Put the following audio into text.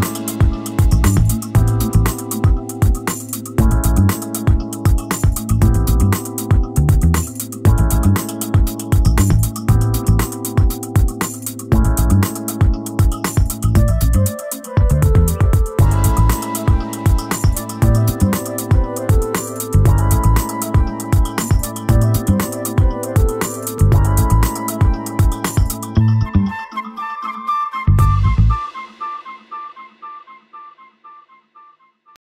you